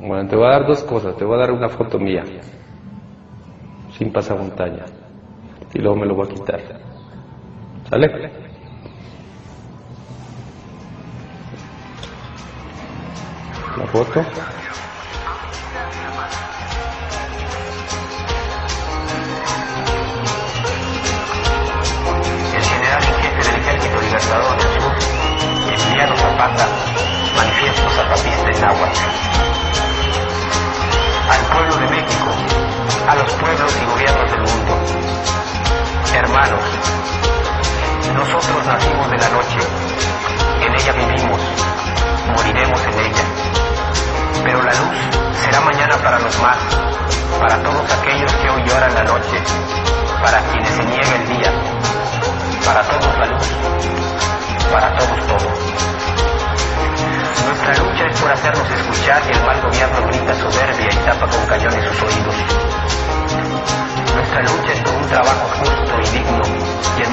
Bueno, te voy a dar dos cosas. Te voy a dar una foto mía, sin pasamontaña. Y luego me lo voy a quitar. ¿Sale? La foto. Nosotros nacimos de la noche, en ella vivimos, moriremos en ella. Pero la luz será mañana para los más, para todos aquellos que hoy lloran la noche, para quienes se niega el día, para todos la luz, para todos todo. Nuestra lucha es por hacernos escuchar y el mal gobierno grita soberbia y tapa con cañones sus oídos.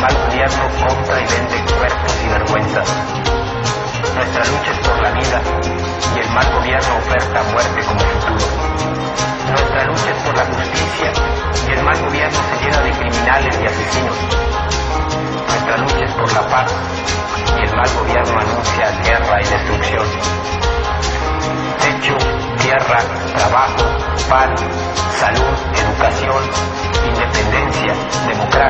Y el mal gobierno compra y vende cuerpos y vergüenzas. Nuestra lucha es por la vida y el mal gobierno oferta muerte como futuro. Nuestra lucha es por la justicia y el mal gobierno se llena de criminales y asesinos. Nuestra lucha es por la paz y el mal gobierno anuncia guerra y destrucción. Techo, tierra, trabajo, pan, salud, educación, independencia, democracia,